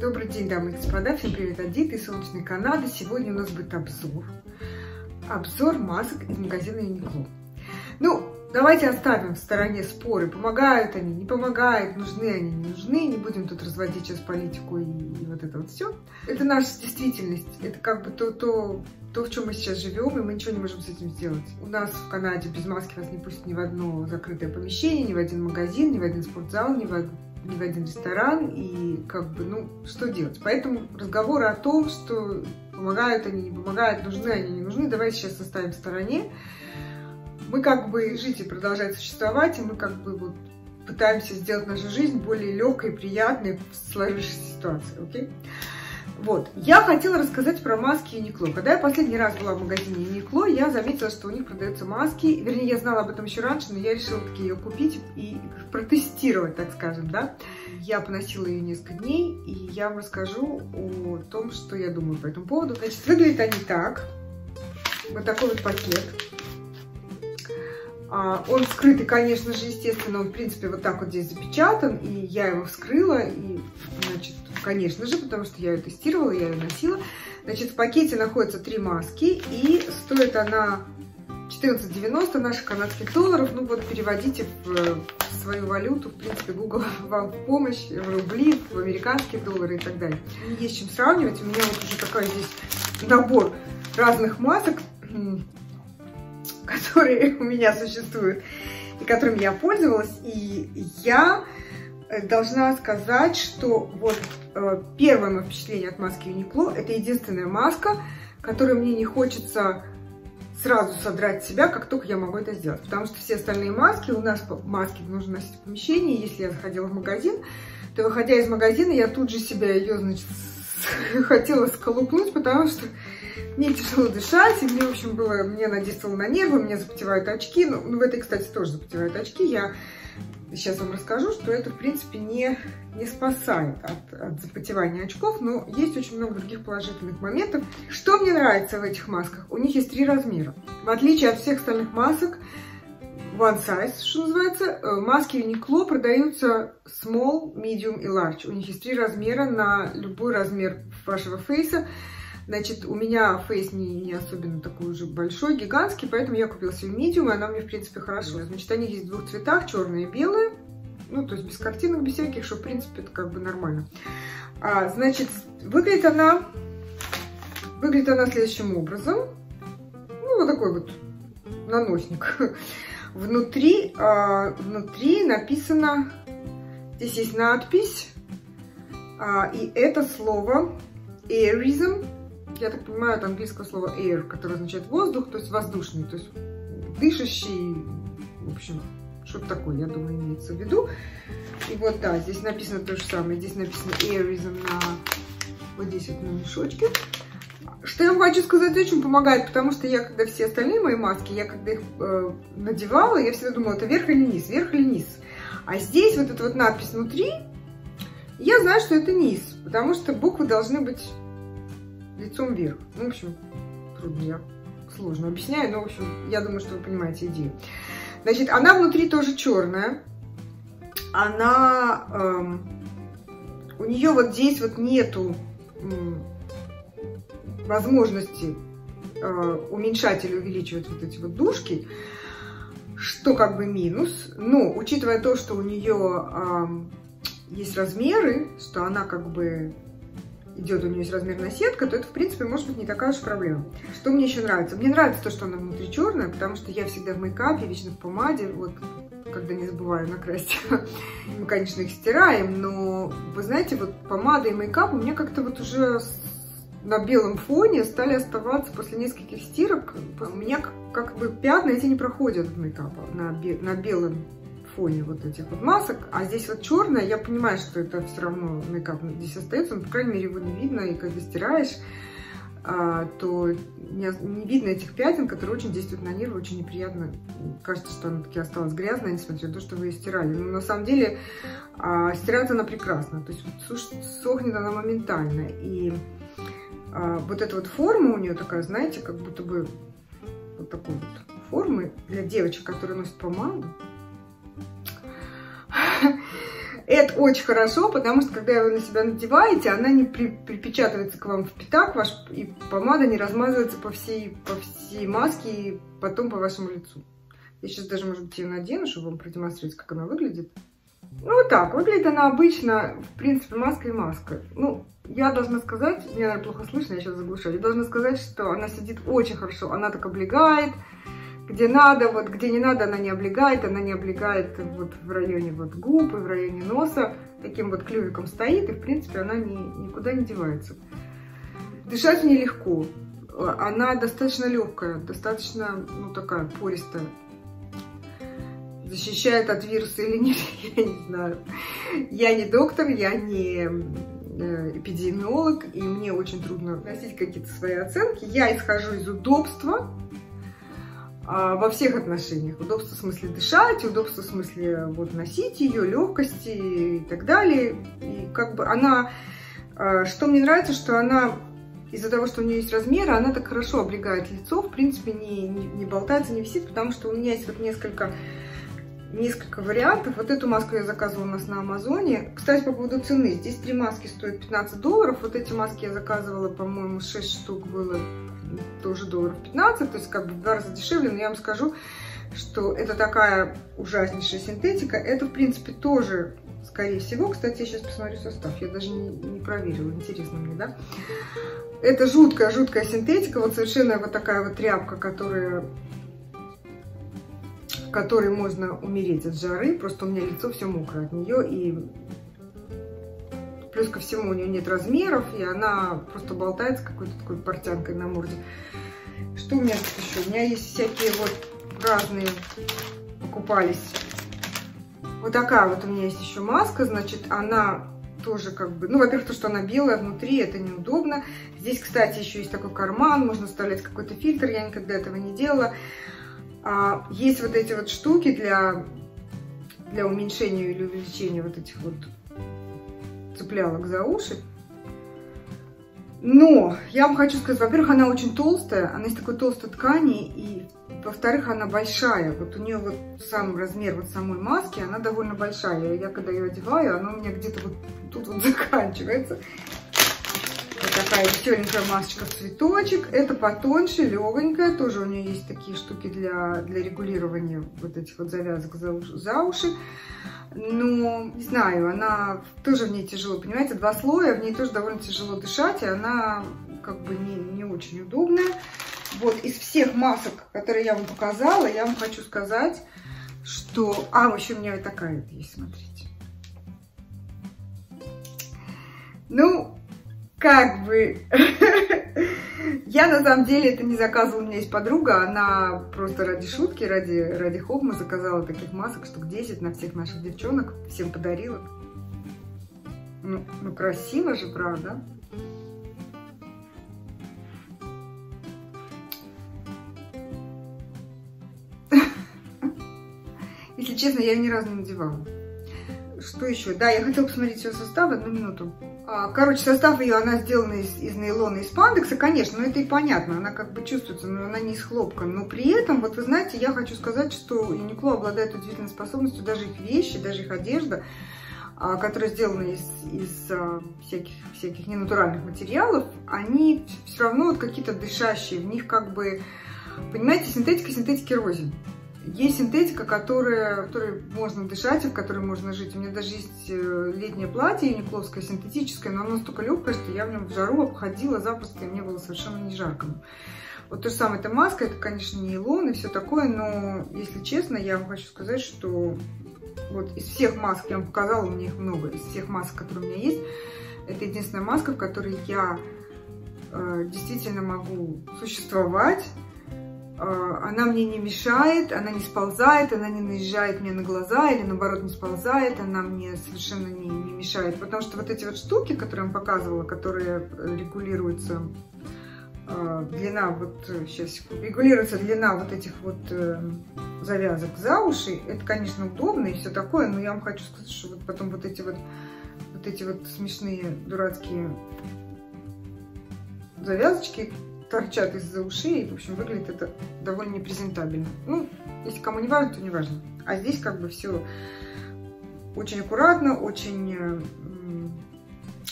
Добрый день, дамы и господа, всем привет от Диты из солнечной Канады. Сегодня у нас будет обзор. Обзор масок из магазина Uniqlo. Давайте оставим в стороне споры, помогают они, не помогают, нужны они, не нужны. Не будем тут разводить сейчас политику и, и вот это вот все. Это наша действительность, это как бы то, то, то, в чем мы сейчас живем, и мы ничего не можем с этим сделать. У нас в Канаде без маски вас не пустят ни в одно закрытое помещение, ни в один магазин, ни в один спортзал, ни в ни в один ресторан, и как бы, ну, что делать? Поэтому разговоры о том, что помогают они, не помогают, нужны они, не нужны, давайте сейчас оставим в стороне. Мы как бы жить и продолжать существовать, и мы как бы вот пытаемся сделать нашу жизнь более легкой, приятной в сложившейся ситуации, окей? Вот, я хотела рассказать про маски Uniqlo. Когда я последний раз была в магазине Uniqlo, я заметила, что у них продаются маски. Вернее, я знала об этом еще раньше, но я решила таки ее купить и протестировать, так скажем, да. Я поносила ее несколько дней, и я вам расскажу о том, что я думаю по этому поводу. Значит, выглядят они так. Вот такой вот пакет. А, он скрытый, конечно же, естественно, он, в принципе, вот так вот здесь запечатан, и я его вскрыла, и, значит, конечно же, потому что я ее тестировала, я ее носила. Значит, в пакете находятся три маски, и стоит она 14,90 наших канадских долларов. Ну вот переводите в свою валюту, в принципе, Google вам в помощь, в рубли, в американские доллары и так далее. Есть чем сравнивать. У меня вот уже такой здесь набор разных масок, которые у меня существуют и которыми я пользовалась. И я должна сказать, что вот э, первое мое впечатление от маски Uniqlo, это единственная маска, которую мне не хочется сразу содрать себя, как только я могу это сделать. Потому что все остальные маски, у нас маски нужно носить в помещении, если я заходила в магазин, то выходя из магазина, я тут же себя ее, значит, хотела сколупнуть, потому что мне тяжело дышать, и мне, в общем, было, мне она действовала на нервы, мне запотевают очки, ну, ну в этой, кстати, тоже запотевают очки, я сейчас вам расскажу, что это, в принципе, не, не спасает от, от запотевания очков, но есть очень много других положительных моментов. Что мне нравится в этих масках? У них есть три размера. В отличие от всех остальных масок, one size, что называется, э, маски Uniqlo продаются small, medium и large. У них есть три размера на любой размер вашего фейса. Значит, у меня фейс не, не особенно такой уже большой, гигантский, поэтому я купила себе медиум, и она мне, в принципе, хорошо. Значит, они есть в двух цветах, черные и белые. Ну, то есть без картинок, без всяких, что, в принципе, это как бы нормально. А, значит, выглядит она... Выглядит она следующим образом. Ну, вот такой вот наносник. Внутри, а, внутри написано... Здесь есть надпись. А, и это слово airism я так понимаю, от английского слова air, которое означает воздух, то есть воздушный, то есть дышащий, в общем, что-то такое, я думаю, имеется в виду. И вот, да, здесь написано то же самое, здесь написано airism на вот здесь вот на мешочке. Что я вам хочу сказать, очень помогает, потому что я, когда все остальные мои маски, я когда их э, надевала, я всегда думала, это верх или низ, верх или низ. А здесь вот эта вот надпись внутри, я знаю, что это низ, потому что буквы должны быть лицом вверх. Ну, в общем, трудно я сложно объясняю, но, в общем, я думаю, что вы понимаете идею. Значит, она внутри тоже черная. Она... Эм, у нее вот здесь вот нету эм, возможности э, уменьшать или увеличивать вот эти вот дужки, что как бы минус. Но, учитывая то, что у нее есть размеры, что она как бы идет у нее есть размерная сетка, то это, в принципе, может быть не такая уж проблема. Что мне еще нравится? Мне нравится то, что она внутри черная, потому что я всегда в мейкапе, вечно в помаде, вот, когда не забываю накрасить. Мы, конечно, их стираем, но, вы знаете, вот помада и мейкап у меня как-то вот уже на белом фоне стали оставаться после нескольких стирок. У меня как бы пятна эти не проходят в мейкап на, на белом фоне вот этих вот масок, а здесь вот черная, я понимаю, что это все равно мейкап здесь остается, но, по крайней мере, его не видно, и когда стираешь, а, то не, не видно этих пятен, которые очень действуют на нервы, очень неприятно. Кажется, что она таки осталась грязная, несмотря на то, что вы ее стирали. Но на самом деле а, стирается она прекрасно, то есть вот сохнет она моментально. И А, вот эта вот форма у нее такая, знаете, как будто бы вот такой вот формы для девочек, которые носят помаду. Это очень хорошо, потому что когда вы на себя надеваете, она не при, припечатывается к вам в пятак, ваш, и помада не размазывается по всей, по всей маске и потом по вашему лицу. Я сейчас даже, может быть, ее надену, чтобы вам продемонстрировать, как она выглядит. Ну, вот так. Выглядит она обычно, в принципе, маска и маска. Ну, я должна сказать, мне, наверное, плохо слышно, я сейчас заглушаю. Я должна сказать, что она сидит очень хорошо. Она так облегает, где надо, вот где не надо, она не облегает, она не облегает вот в районе вот губ и в районе носа, таким вот клювиком стоит, и в принципе она ни, никуда не девается. Дышать мне легко, она достаточно легкая, достаточно, ну такая пористая. Защищает от вируса или нет, я не знаю. Я не доктор, я не эпидемиолог, и мне очень трудно вносить какие-то свои оценки. Я исхожу из удобства, а, во всех отношениях. Удобство в смысле дышать, удобство в смысле вот, носить ее, легкости и так далее. И как бы она... А, что мне нравится, что она из-за того, что у нее есть размеры, она так хорошо облегает лицо, в принципе, не, не, не болтается, не висит, потому что у меня есть вот несколько, несколько вариантов. Вот эту маску я заказывала у нас на Амазоне. Кстати, по поводу цены. Здесь три маски стоят 15 долларов. Вот эти маски я заказывала, по-моему, 6 штук было тоже долларов 15, то есть как бы в два раза дешевле, но я вам скажу, что это такая ужаснейшая синтетика. Это, в принципе, тоже, скорее всего, кстати, я сейчас посмотрю состав, я даже не, не проверила, интересно мне, да? Это жуткая-жуткая синтетика, вот совершенно вот такая вот тряпка, которая в которой можно умереть от жары, просто у меня лицо все мокрое от нее, и Плюс ко всему у нее нет размеров, и она просто болтается какой-то такой портянкой на морде. Что у меня тут еще? У меня есть всякие вот разные покупались. Вот такая вот у меня есть еще маска, значит, она тоже как бы, ну, во-первых, то, что она белая внутри, это неудобно. Здесь, кстати, еще есть такой карман, можно вставлять какой-то фильтр, я никогда этого не делала. А, есть вот эти вот штуки для, для уменьшения или увеличения вот этих вот цеплялок за уши. Но я вам хочу сказать, во-первых, она очень толстая, она из такой толстой ткани, и во-вторых, она большая. Вот у нее вот сам размер вот самой маски, она довольно большая. Я когда ее одеваю, она у меня где-то вот тут вот заканчивается. Такая веселенькая масочка в цветочек. Это потоньше, легонькая. Тоже у нее есть такие штуки для, для регулирования вот этих вот завязок за, за уши. Но, не знаю, она тоже в ней тяжело, понимаете, два слоя, в ней тоже довольно тяжело дышать, и она как бы не, не очень удобная. Вот, из всех масок, которые я вам показала, я вам хочу сказать, что... А, еще у меня вот такая вот есть, смотрите. Ну, как бы... Я на самом деле это не заказывала, у меня есть подруга, она просто ради шутки, ради, ради хобма заказала таких масок штук 10 на всех наших девчонок, всем подарила. Ну, ну красиво же, правда? Если честно, я ни разу не надевала. Что еще? Да, я хотела посмотреть ее состав, одну минуту. А, короче, состав ее, она сделана из, из нейлона и спандекса, конечно, но это и понятно, она как бы чувствуется, но она не из хлопка. Но при этом, вот вы знаете, я хочу сказать, что Uniqlo обладает удивительной способностью, даже их вещи, даже их одежда, а, которая сделана из, из а, всяких, всяких ненатуральных материалов, они все равно вот какие-то дышащие, в них как бы, понимаете, синтетика синтетики рознь. Есть синтетика, которая, которой можно дышать и в которой можно жить. У меня даже есть э, летнее платье юникловское, синтетическое, но оно настолько легкое, что я в нем в жару обходила запросто, и мне было совершенно не жарко. Вот то же самое, это маска, это, конечно, не илон и все такое, но, если честно, я вам хочу сказать, что вот из всех масок, я вам показала, у меня их много, из всех масок, которые у меня есть, это единственная маска, в которой я э, действительно могу существовать, она мне не мешает, она не сползает, она не наезжает мне на глаза или наоборот не сползает, она мне совершенно не, не мешает. Потому что вот эти вот штуки, которые я вам показывала, которые э, регулируются, э, длина вот, сейчас, регулируется длина вот этих вот э, завязок за уши, это, конечно, удобно и все такое, но я вам хочу сказать, что вот потом вот эти вот, вот эти вот смешные, дурацкие завязочки торчат из-за ушей, в общем, выглядит это довольно непрезентабельно. Ну, если кому не важно, то не важно. А здесь как бы все очень аккуратно, очень э,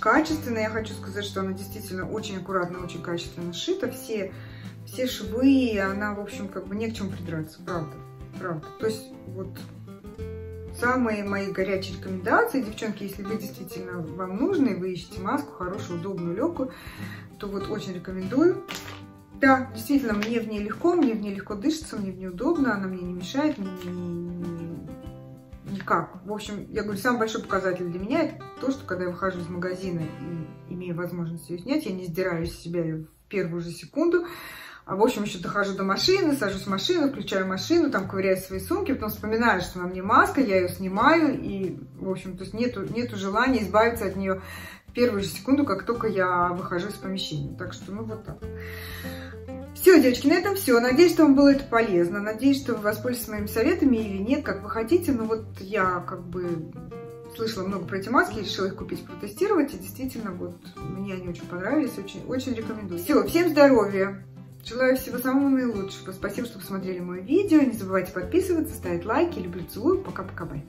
качественно. Я хочу сказать, что она действительно очень аккуратно, очень качественно сшита. Все, все швы, она, в общем, как бы не к чему придраться, правда. Правда. То есть, вот самые мои горячие рекомендации, девчонки, если вы действительно вам нужны, вы ищете маску хорошую, удобную, легкую, то вот очень рекомендую. Да, действительно, мне в ней легко, мне в ней легко дышится, мне в ней удобно, она мне не мешает, не, не, никак. В общем, я говорю, самый большой показатель для меня это то, что когда я выхожу из магазина и имею возможность ее снять, я не сдираю с себя ее в первую же секунду, а в общем, еще дохожу до машины, сажусь в машину, включаю машину, там ковыряю свои сумки, потом вспоминаю, что на мне маска, я ее снимаю, и, в общем, то есть нету, нету желания избавиться от нее в первую же секунду, как только я выхожу из помещения. Так что, ну, вот так. Все, девочки, на этом все. Надеюсь, что вам было это полезно. Надеюсь, что вы воспользуетесь моими советами или нет, как вы хотите. Но вот я как бы слышала много про эти маски, решила их купить, протестировать. И действительно, вот мне они очень понравились, очень, очень рекомендую. Все, всем здоровья! Желаю всего самого наилучшего. Спасибо, что посмотрели мое видео. Не забывайте подписываться, ставить лайки. Люблю, целую. Пока-пока, бай.